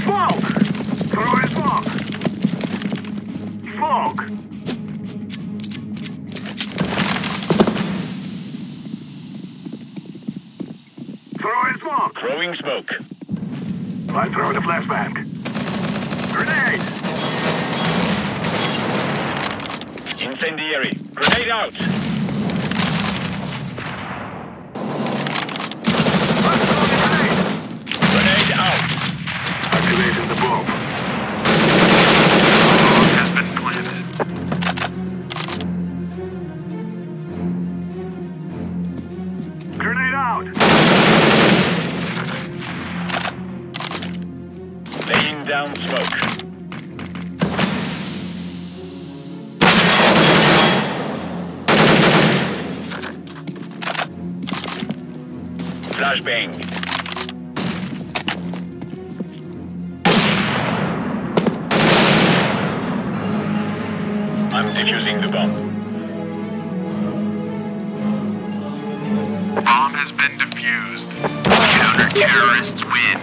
Smoke! Throwing smoke! Smoke! Throwing smoke! Throwing smoke. I'm throwing a flashbang. Grenade! Incendiary. Grenade out. Out! Laying down smoke. Flashbang. I'm defusing the bomb. Bomb has been defused. Counter-terrorists win.